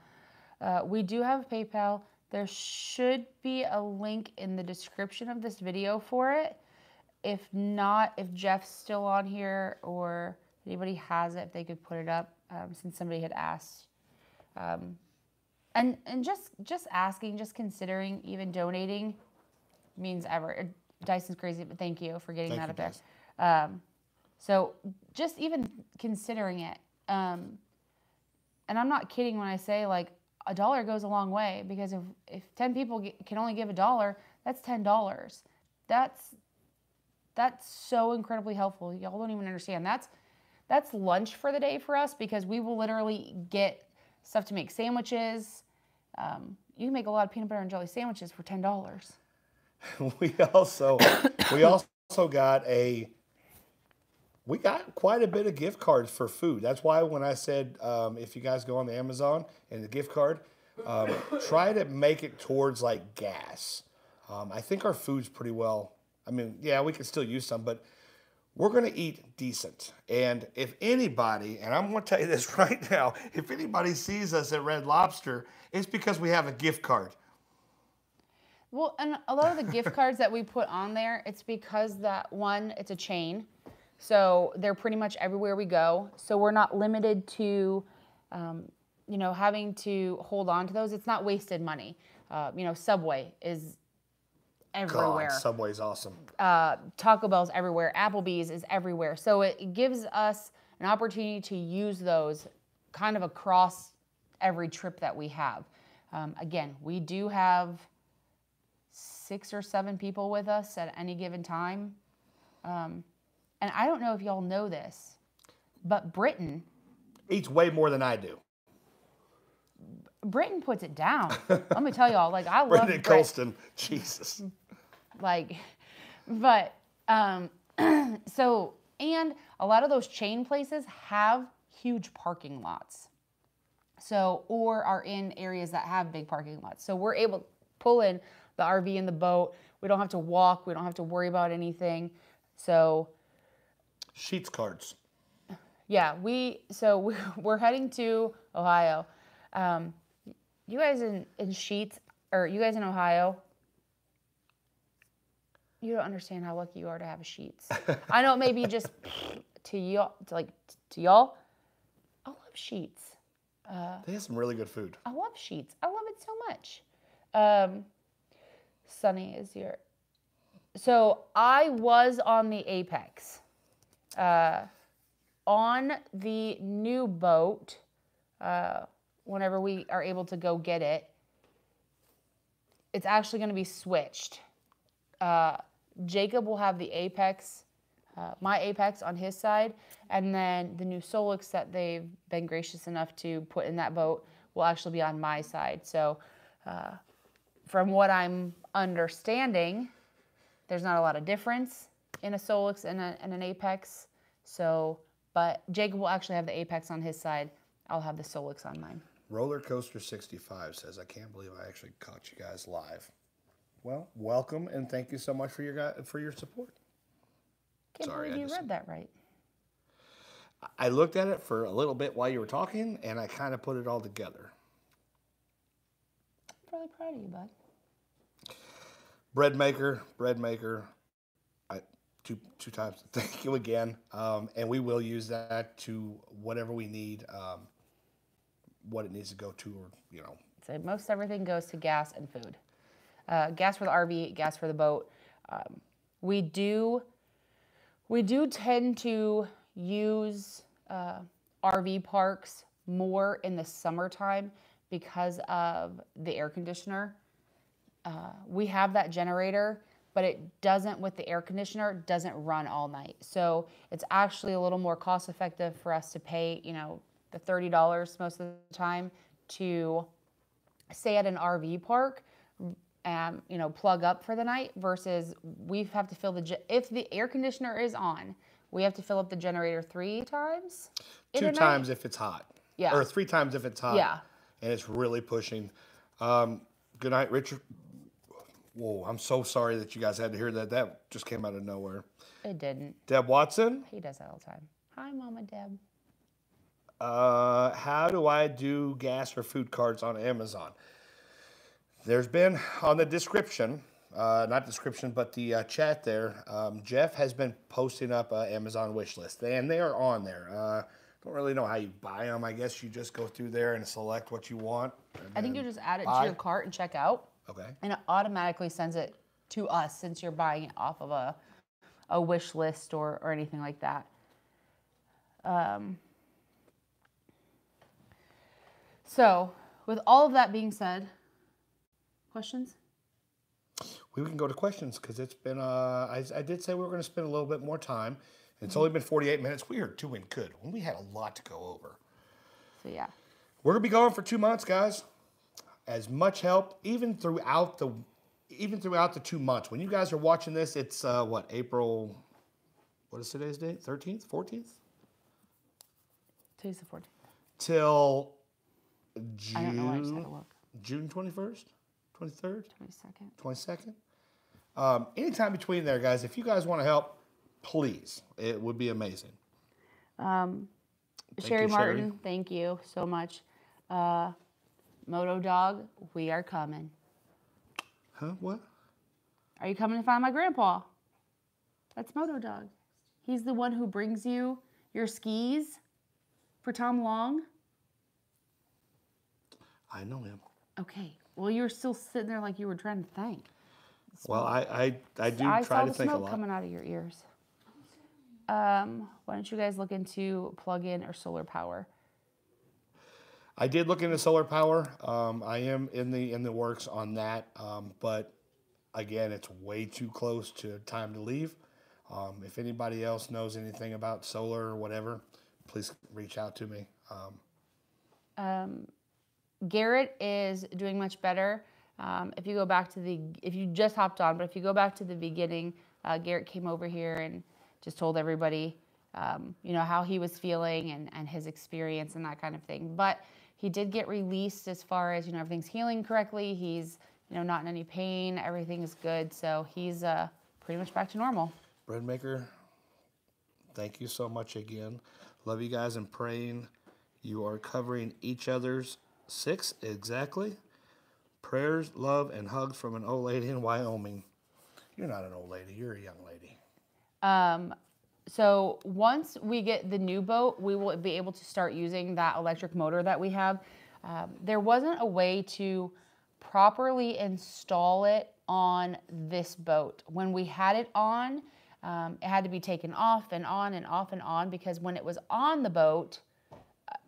Uh, we do have PayPal. There should be a link in the description of this video for it. If not, if Jeff's still on here or anybody has it, if they could put it up, um, since somebody had asked. Um, and and just just asking, just considering, even donating means ever. Dyson's crazy, but thank you for getting Thank that up there. Um, so just even considering it, um, and I'm not kidding when I say like a dollar goes a long way because if if ten people g can only give a dollar, that's ten dollars. That's that's so incredibly helpful. Y'all don't even understand. That's that's lunch for the day for us because we will literally get stuff to make sandwiches. Um, you can make a lot of peanut butter and jelly sandwiches for ten dollars. we also we also got a we got quite a bit of gift cards for food. That's why when I said um, if you guys go on the Amazon and the gift card, um, try to make it towards like gas. Um, I think our food's pretty well. I mean, yeah, we could still use some, but we're going to eat decent. And if anybody, and I'm going to tell you this right now, if anybody sees us at Red Lobster, it's because we have a gift card. Well, and a lot of the gift cards that we put on there, it's because that one, it's a chain. So they're pretty much everywhere we go. So we're not limited to, um, you know, having to hold on to those. It's not wasted money. Uh, you know, Subway is everywhere. God, Subway's awesome. uh, Taco Bell's everywhere, Applebee's is everywhere. So it gives us an opportunity to use those kind of across every trip that we have. Um, again, we do have six or seven people with us at any given time. Um, and I don't know if y'all know this, but Britton, Eats way more than I do. Britton puts it down. Let me tell y'all, like I love Brendan Brit. Colston, Jesus. Like but um so and a lot of those chain places have huge parking lots. So or are in areas that have big parking lots. So we're able to pull in the RV and the boat. We don't have to walk. We don't have to worry about anything. So Sheetz cards. yeah, we so we, we're heading to Ohio. Um, you guys in in Sheetz or you guys in Ohio? You don't understand how lucky you are to have a Sheetz. I know it may be just to y'all, to like to y'all. I love Sheetz. They have some really good food. I love Sheetz. I love it so much. Um, Sunny is here. So I was on the Apex. Uh, on the new boat, uh, whenever we are able to go get it, it's actually going to be switched. Uh, Jacob will have the Apex, uh, my Apex on his side, and then the new Solix that they've been gracious enough to put in that boat will actually be on my side. So, uh, from what I'm understanding, there's not a lot of difference in a Solix and, a, and an Apex. So, but Jacob will actually have the Apex on his side. I'll have the Solix on mine. Roller Coaster 65 says, I can't believe I actually caught you guys live. Well, welcome and thank you so much for your for your support. Can't Sorry, believe you just- read that right. I looked at it for a little bit while you were talking and I kind of put it all together. I'm really proud of you, bud. Bread maker, bread maker. I two two times. Thank you again. Um, and we will use that to whatever we need, um, what it needs to go to, or you know, So most everything goes to gas and food. Uh, gas for the RV, gas for the boat. Um, we do we do tend to use uh, RV parks more in the summertime because of the air conditioner. Uh, we have that generator, but it doesn't with the air conditioner doesn't run all night. So it's actually a little more cost effective for us to pay, you know, the thirty dollars most of the time to stay at an RV park and you know plug up for the night versus we have to fill the if the air conditioner is on we have to fill up the generator three times two a night. times if it's hot. Yeah. Or three times if it's hot. Yeah. And it's really pushing. Um, good night, Richard. Whoa, I'm so sorry that you guys had to hear that. That just came out of nowhere. it didn't Deb Watson, he does that all the time hi mama deb uh, how do I do gas or food cards on Amazon? There's been on the description, uh, not description, but the uh, chat there. Um, Jeff has been posting up uh, Amazon wish list, and they are on there. Uh, don't really know how you buy them. I guess you just go through there and select what you want. i think you just add it buy. to your cart and check out Okay. and it automatically sends it to us since you're buying it off of a, a wish list or, or anything like that. Um, so, with all of that being said, questions? We can go to questions because it's been. Uh, I, I did say we were going to spend a little bit more time. It's only been 48 minutes. We are doing good. We had a lot to go over. So, yeah. We're gonna be going for two months, guys. As much help, even throughout the, even throughout the two months. When you guys are watching this, it's uh, what April. What is today's date? Thirteenth, fourteenth, Today's the 14th. till I don't know. I just had to June look. June twenty first, twenty third, 22nd. twenty second. Um, anytime between there, guys. If you guys want to help, please, it would be amazing. Um, Sherry you, Sherry. Martin, thank you so much. Uh, Moto Dog, we are coming. Huh? What? Are you coming to find my grandpa? That's Moto Dog. He's the one who brings you your skis for Tom Long. I know him. Okay. Well, you were still sitting there like you were trying to think. Well, I I, I do I try saw to the think a smoke lot. coming out of your ears. Um, why don't you guys look into plug-in or solar power? I did look into solar power. Um, I am in the in the works on that, um, but again, it's way too close to time to leave. Um, if anybody else knows anything about solar or whatever, please reach out to me. Um, Um, Garrett is doing much better. Um, if you go back to the, if you just hopped on, but if you go back to the beginning, uh, Garrett came over here and just told everybody, um, you know, how he was feeling and, and his experience and that kind of thing. But he did get released as far as, you know, everything's healing correctly. He's, you know, not in any pain. Everything is good. So he's uh, pretty much back to normal. Bread maker, thank you so much again. Love you guys and praying you are covering each other's six exactly. Prayers, love, and hugs from an old lady in Wyoming. You're not an old lady, you're a young lady. Um, so once we get the new boat, we will be able to start using that electric motor that we have. Um, there wasn't a way to properly install it on this boat. When we had it on, um, it had to be taken off and on and off and on because when it was on the boat, uh,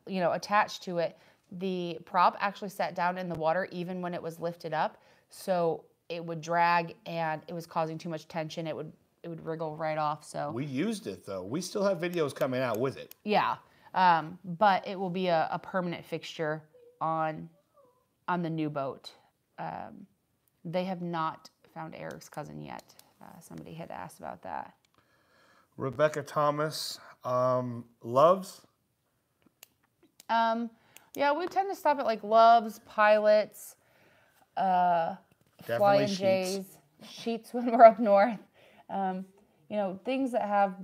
you know, attached to it, the prop actually sat down in the water even when it was lifted up. So it would drag and it was causing too much tension. It would it would wriggle right off. So We used it though. We still have videos coming out with it. yeah, um, but it will be a, a permanent fixture on on the new boat. Um, they have not found Eric's cousin yet. Uh, somebody had asked about that. Rebecca Thomas um, loves. Um, yeah, we tend to stop at like Loves, Pilots, uh, Flying Sheetz. J's, Sheetz when we're up north. Um, you know, things that have,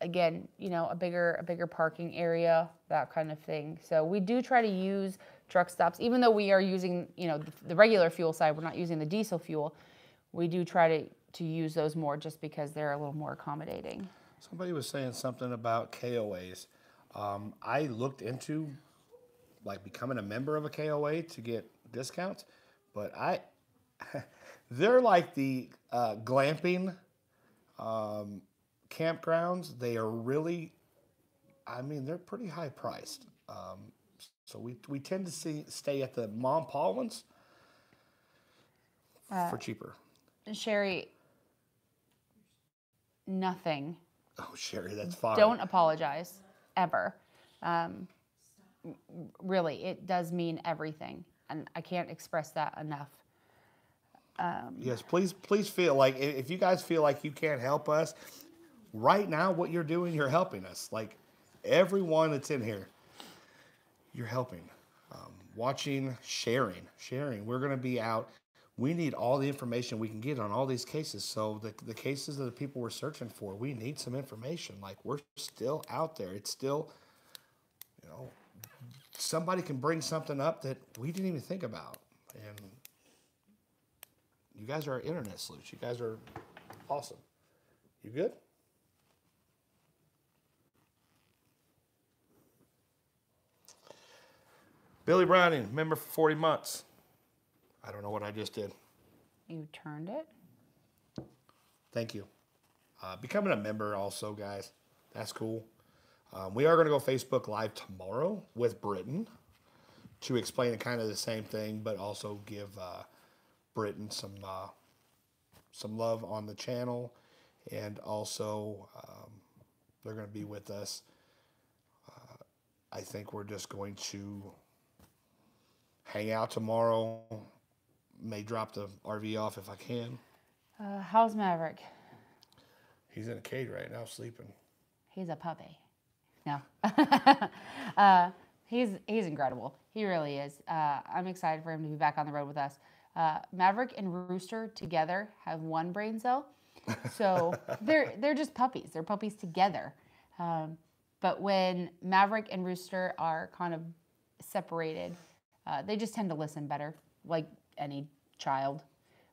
again, you know, a bigger a bigger parking area, that kind of thing. So we do try to use truck stops, even though we are using, you know, the, the regular fuel side. We're not using the diesel fuel. We do try to to use those more just because they're a little more accommodating. Somebody was saying something about KOAs. Um, I looked into like becoming a member of a KOA to get discounts, but I they're like the uh, glamping um, campgrounds. They are really, I mean, they're pretty high priced. Um, so we we tend to see stay at the mom Paul ones for cheaper. Sherry, nothing Oh, Sherry, that's fine. don't apologize ever. Um, really, it does mean everything, and I can't express that enough. Yes, please, please feel like if you guys feel like you can't help us, right now, what you're doing, you're helping us. Like everyone that's in here, you're helping. Um, watching, sharing, sharing. We're gonna be out. We need all the information we can get on all these cases. So the the cases of the people we're searching for, we need some information. Like we're still out there. It's still, you know, somebody can bring something up that we didn't even think about, and you guys are our internet sleuths. You guys are awesome. You good? Billy Browning, member for 40 months. I don't know what I just did. You turned it. Thank you. Uh, becoming a member, also, guys. That's cool. Um, we are going to go Facebook Live tomorrow with Britton to explain kind of the same thing, but also give uh, Britton some uh, some love on the channel, and also um, they're going to be with us. Uh, I think we're just going to hang out tomorrow. May drop the RV off if I can. Uh, how's Maverick? He's in a cage right now, sleeping. He's a puppy. No. uh, he's he's incredible. He really is. Uh, I'm excited for him to be back on the road with us. Uh, Maverick and Rooster together have one brain cell, so they're they're just puppies. They're puppies together. Um, but when Maverick and Rooster are kind of separated, uh, they just tend to listen better, like any child.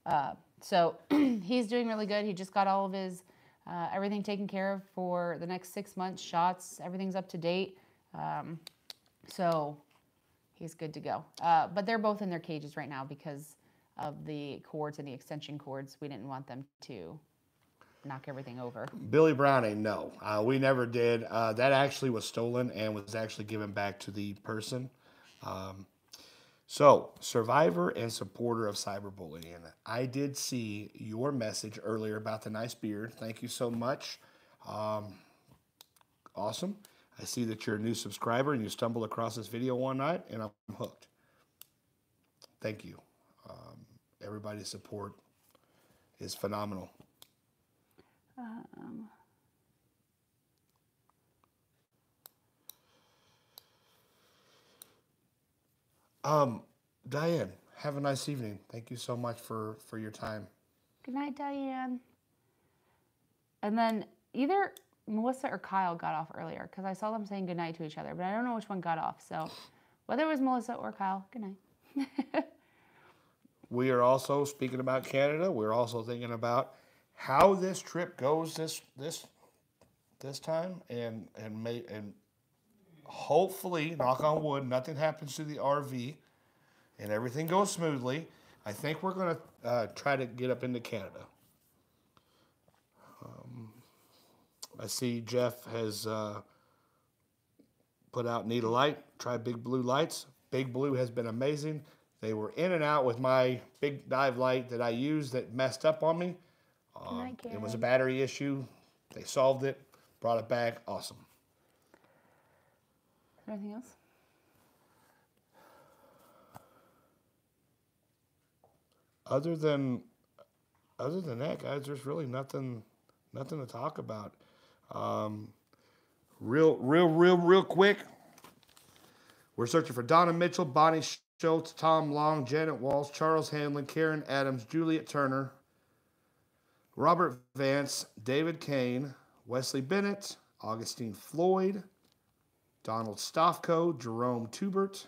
Uh, so he's doing really good. He just got all of his uh, everything taken care of for the next six months. Shots, everything's up to date. Um, so he's good to go. Uh, but they're both in their cages right now because of the cords and the extension cords. We didn't want them to knock everything over. Billy Browning, no, uh, we never did. Uh, that actually was stolen and was actually given back to the person. Um, so, survivor and supporter of cyberbullying. I did see your message earlier about the nice beard. Thank you so much. Um, awesome. I see that you're a new subscriber and you stumbled across this video one night, and I'm hooked. Thank you. Um, everybody's support is phenomenal. Um, Um, Diane, have a nice evening. Thank you so much for for your time. Good night, Diane. And then either Melissa or Kyle got off earlier because I saw them saying goodnight to each other, but I don't know which one got off. So whether it was Melissa or Kyle, good night. We are also speaking about Canada. We're also thinking about how this trip goes this this this time, and and may and hopefully, knock on wood, nothing happens to the RV, and everything goes smoothly. I think we're gonna uh, try to get up into Canada. Um, I see Jeff has uh, put out Need a Light. Try Big Blue lights. Big Blue has been amazing. They were in and out with my big dive light that I used that messed up on me. Um, it was a battery issue. They solved it, brought it back. Awesome. Anything else? Other than other than that, guys, there's really nothing nothing to talk about. Um, real, real, real, real quick. We're searching for Donna Mitchell, Bonnie Schultz, Tom Long, Janet Walsh, Charles Hanlon, Karen Adams, Juliet Turner, Robert Vance, David Cain, Wesley Bennett, Augustine Floyd, Donald Stoko, Jerome Teubert,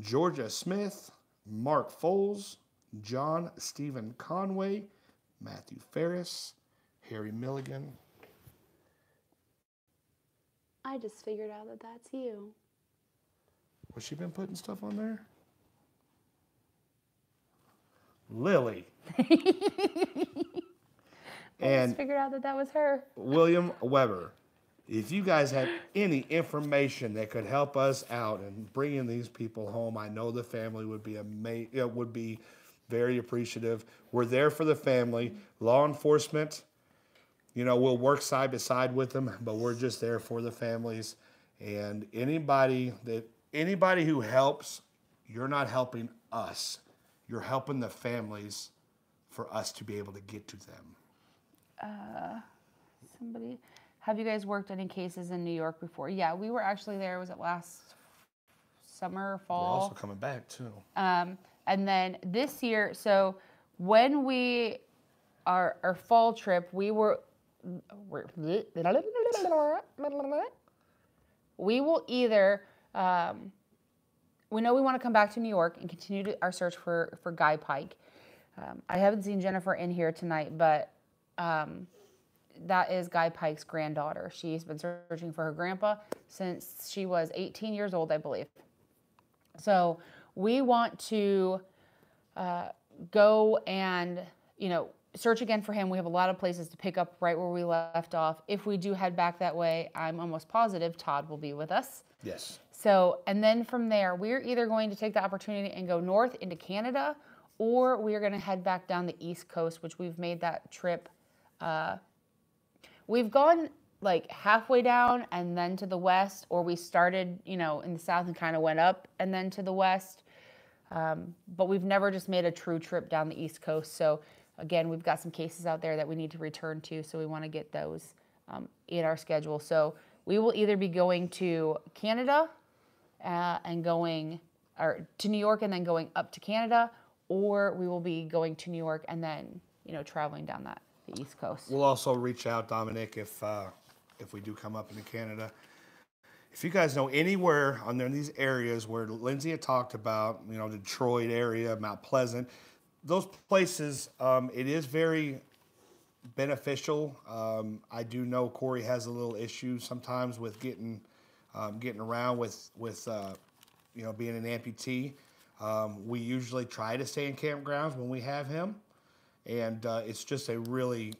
Georgia Smith, Mark Folz, John Stephen Conway, Matthew Ferris, Harry Milligan. I just figured out that that's you. Was she been putting stuff on there? Lily. I and just figured out that that was her. William Weber. If you guys have any information that could help us out and bringing these people home, I know the family would be would be very appreciative. We're there for the family. Law enforcement, you know, we'll work side by side with them, but we're just there for the families. And anybody that anybody who helps, you're not helping us. You're helping the families for us to be able to get to them. Uh, Somebody, have you guys worked any cases in New York before? Yeah, we were actually there. Was it last summer, fall? We're also coming back too. Um, and then this year, so when we our our fall trip, we were we will either um, we know we want to come back to New York and continue to, our search for for Guy Pike. Um, I haven't seen Jennifer in here tonight, but um, that is Guy Pike's granddaughter. She's been searching for her grandpa since she was 18 years old, I believe. So we want to uh, go and you know search again for him. We have a lot of places to pick up right where we left off. If we do head back that way, I'm almost positive Todd will be with us. Yes. So, and then from there, we're either going to take the opportunity and go north into Canada, or we are going to head back down the East Coast, which we've made that trip. Uh, we've gone like halfway down and then to the west, or we started, you know, in the south and kind of went up and then to the west. Um, but we've never just made a true trip down the East Coast. So, again, we've got some cases out there that we need to return to. So, we want to get those um, in our schedule. So, we will either be going to Canada uh, and going, or to New York and then going up to Canada, or we will be going to New York and then, you know, traveling down that the East Coast. We'll also reach out, Dominic, if uh, if we do come up into Canada. If you guys know anywhere on there in these areas where Lindsay had talked about, you know, Detroit area, Mount Pleasant, those places, um, it is very beneficial. Um, I do know Corey has a little issue sometimes with getting um, getting around with with uh, you know being an amputee. Um, we usually try to stay in campgrounds when we have him, and uh, it's just a really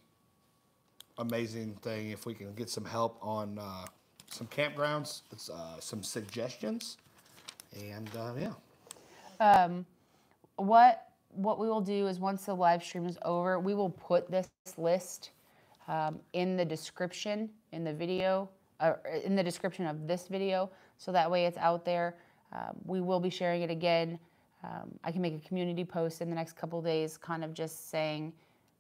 amazing thing if we can get some help on uh, some campgrounds, uh, some suggestions, and uh, yeah. what what we will do is once the live stream is over, we will put this list um, in the description in the video, in the description of this video, so that way it's out there. Um, we will be sharing it again. Um, I can make a community post in the next couple days, kind of just saying,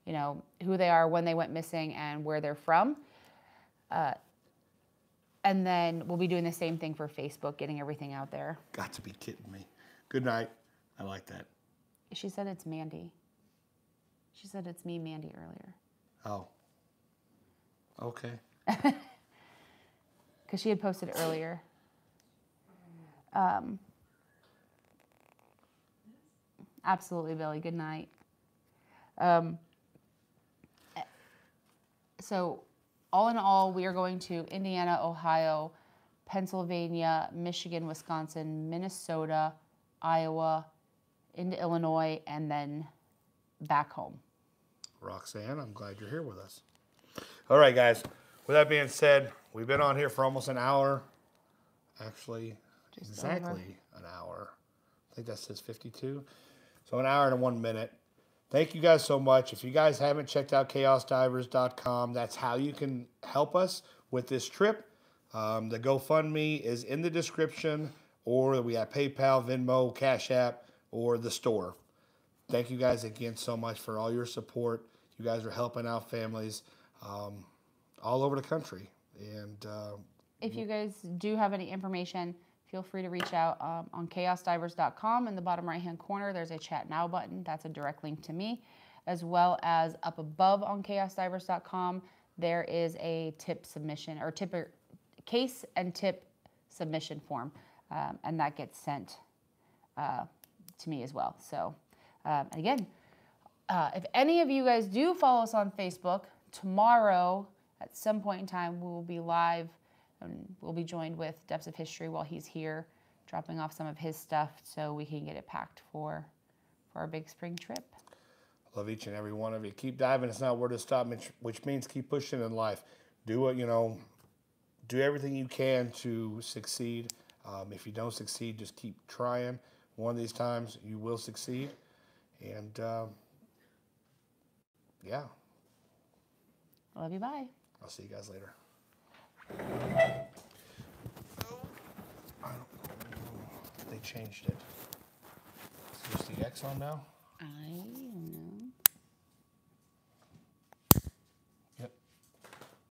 you know, who they are, when they went missing, and where they're from. and then we'll be doing the same thing for Facebook, getting everything out there. Got to be kidding me. Good night. I like that. She said it's Mandy. She said it's me, Mandy, earlier. Oh. Okay. because she had posted earlier. Um, absolutely, Billy. Good night. Um, so, all in all, we are going to Indiana, Ohio, Pennsylvania, Michigan, Wisconsin, Minnesota, Iowa, into Illinois, and then back home. Roxanne, I'm glad you're here with us. All right, guys. With that being said, we've been on here for almost an hour. Actually, Just exactly an hour. I think that says 52. So an hour and one minute. Thank you guys so much. If you guys haven't checked out chaosdivers.com, that's how you can help us with this trip. Um, the GoFundMe is in the description, or we have PayPal, Venmo, Cash App, or the store thank you guys again so much for all your support. You guys are helping out families um, all over the country. And uh, If you guys do have any information, feel free to reach out um, on chaosdivers.com. In the bottom right hand corner, there's a chat now button. That's a direct link to me. As well as up above on chaosdivers.com, there is a tip submission or tip case and tip submission form. Um, and that gets sent uh, to me as well. So, um, again, uh, if any of you guys do follow us on Facebook, tomorrow at some point in time we will be live and we'll be joined with Depths of History while he's here, dropping off some of his stuff so we can get it packed for for our big spring trip. love each and every one of you. Keep diving. It's not where to stop, which, which means keep pushing in life. Do what, you know, do everything you can to succeed. Um, if you don't succeed, just keep trying. One of these times you will succeed. And um, yeah, I love you. Bye. I'll see you guys later. They changed it. Is the X on now? I don't know.